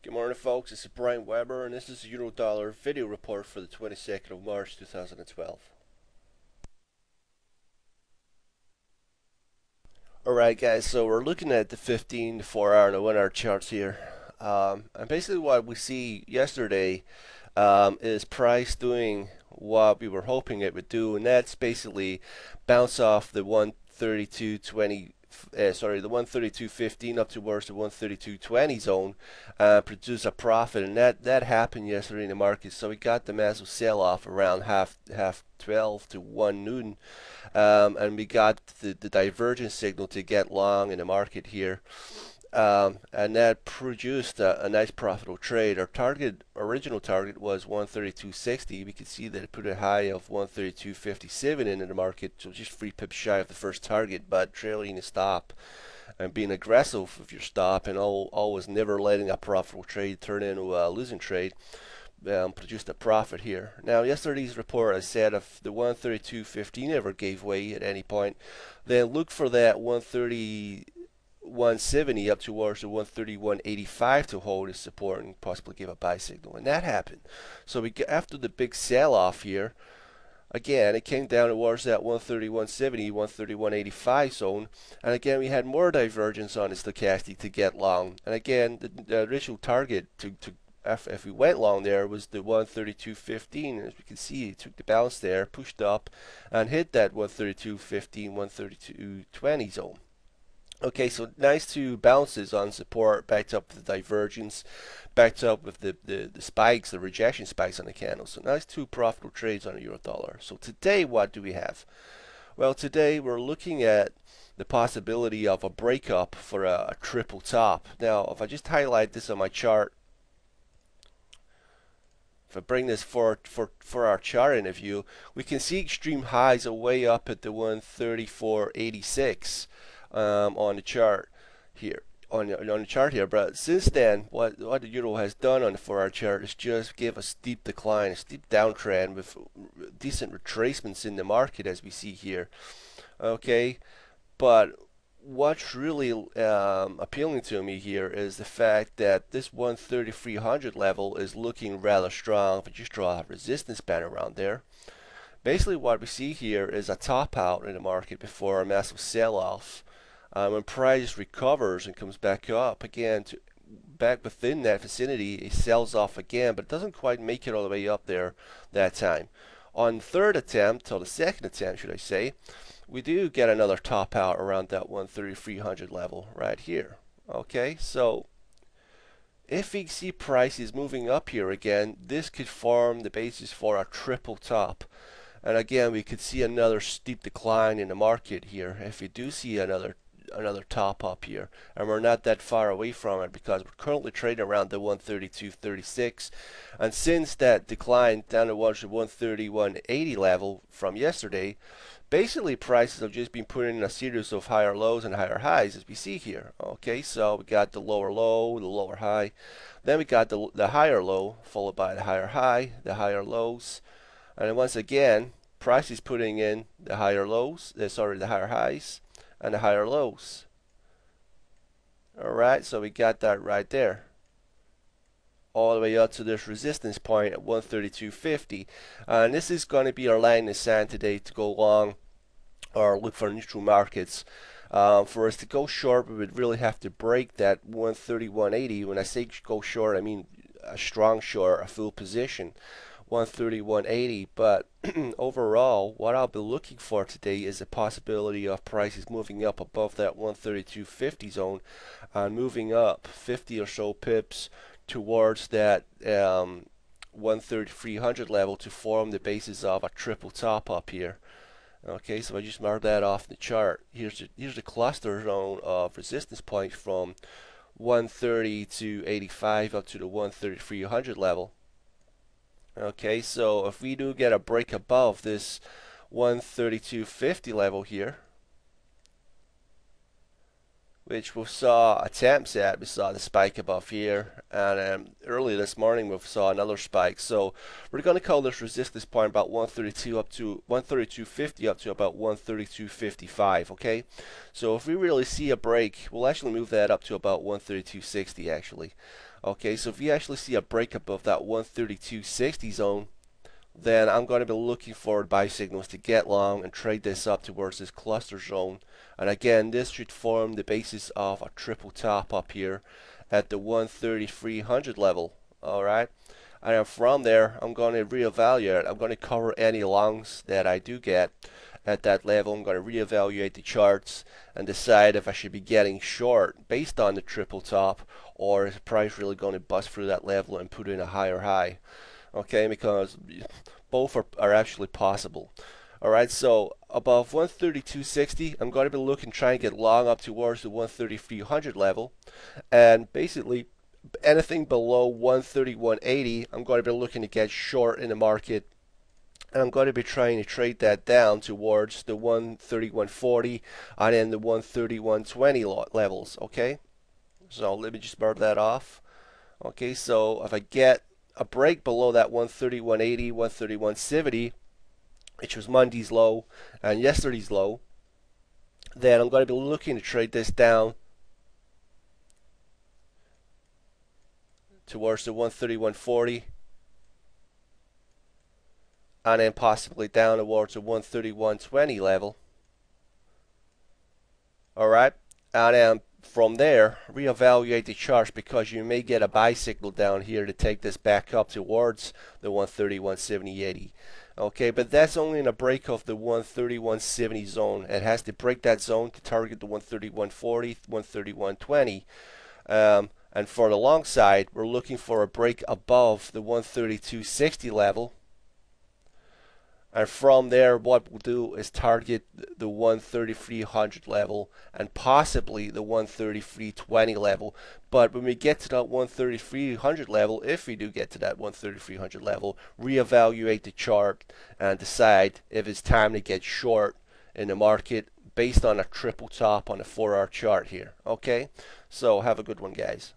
Good morning folks, this is Brian Weber and this is the Eurodollar video report for the 22nd of March 2012. Alright guys, so we're looking at the 15, the 4 hour and the 1 hour charts here. Um, and basically what we see yesterday um, is price doing what we were hoping it would do and that's basically bounce off the 132.20 uh, sorry, the 132.15 up towards the 132.20 zone, uh, produce a profit, and that that happened yesterday in the market. So we got the massive sell-off around half half 12 to 1 noon, um, and we got the, the divergence signal to get long in the market here um, and that produced a, a, nice profitable trade. Our target, original target was 132.60. We could see that it put a high of 132.57 into the market, so just three pips shy of the first target, but trailing a stop and being aggressive with your stop and all, always never letting a profitable trade turn into a losing trade. Um, produced a profit here. Now, yesterday's report, I said if the 132.15 ever gave way at any point, then look for that 130 170 up towards the 131.85 to hold as support and possibly give a buy signal. And that happened. So we get, after the big sell off here, again, it came down towards that 131.70, 131.85 zone. And again, we had more divergence on the stochastic to get long. And again, the, the original target to, to if, if we went long there was the 132.15 as we can see it took the bounce there pushed up and hit that 132.15 132.20 zone Okay, so nice two bounces on support, backed up with the divergence, backed up with the, the, the spikes, the rejection spikes on the candle. So nice two profitable trades on the euro dollar. So today, what do we have? Well, today we're looking at the possibility of a breakup for a, a triple top. Now, if I just highlight this on my chart, if I bring this for for for our chart interview, we can see extreme highs are way up at the 134.86 um, on the chart here on the, on the chart here. But since then, what what the euro has done on the four-hour chart is just give a steep decline, a steep downtrend with decent retracements in the market as we see here. Okay, but what's really um, appealing to me here is the fact that this 13300 level is looking rather strong. If you just draw a resistance band around there. Basically what we see here is a top out in the market before a massive sell-off um, when price recovers and comes back up again to back within that vicinity, it sells off again, but it doesn't quite make it all the way up there that time. On third attempt, or the second attempt, should I say, we do get another top out around that 13300 level right here. Okay, so if we see prices moving up here again, this could form the basis for a triple top. And again, we could see another steep decline in the market here. If we do see another another top up here and we're not that far away from it because we're currently trading around the 132.36 and since that decline down the 131.80 level from yesterday basically prices have just been putting in a series of higher lows and higher highs as we see here. Okay so we got the lower low the lower high. Then we got the, the higher low followed by the higher high the higher lows and once again price is putting in the higher lows uh, sorry the higher highs and the higher lows. Alright, so we got that right there. All the way up to this resistance point at 132.50. And this is going to be our line in the sand today to go long or look for neutral markets. Um, for us to go short, we would really have to break that 131.80. When I say go short, I mean a strong short, a full position. 130, 180. But overall, what I'll be looking for today is the possibility of prices moving up above that 132.50 zone and moving up 50 or so pips towards that um, 13300 level to form the basis of a triple top up here. Okay, so I just marked that off the chart. Here's the, here's the cluster zone of resistance points from 130 to 85 up to the 13300 level. Okay, so if we do get a break above this 132.50 level here, which we saw attempts at. We saw the spike above here, and um, earlier this morning we saw another spike. So we're going to call this resistance point about 132 up to 132.50 up to about 132.55. Okay, so if we really see a break, we'll actually move that up to about 132.60 actually. Okay, so if we actually see a break above that 132.60 zone, then I'm going to be looking for buy signals to get long and trade this up towards this cluster zone. And again, this should form the basis of a triple top up here at the 13300 level. All right. And from there, I'm going to reevaluate. I'm going to cover any longs that I do get at that level. I'm going to reevaluate the charts and decide if I should be getting short based on the triple top or is the price really going to bust through that level and put in a higher high okay because both are, are actually possible. Alright so above 132.60 I'm going to be looking try and get long up towards the 13300 level. And basically anything below 131.80 I'm going to be looking to get short in the market. And I'm going to be trying to trade that down towards the 131.40 and then the 131.20 levels okay? So let me just burn that off. Okay so if I get a break below that 131.80, 131.70, which was Monday's low and yesterday's low, then I'm going to be looking to trade this down towards the 131.40 and then possibly down towards the 131.20 level. Alright, and then from there, reevaluate the charts because you may get a signal down here to take this back up towards the 130, 170, 80. Okay, but that's only in a break of the 130, 170 zone. It has to break that zone to target the 130, 140, 130, 120. Um, and for the long side, we're looking for a break above the 132.60 level and from there what we'll do is target the 13300 level and possibly the 13320 level. But when we get to that 13300 level if we do get to that 13300 level reevaluate the chart and decide if it's time to get short in the market based on a triple top on a 4 hour chart here. Okay? So have a good one guys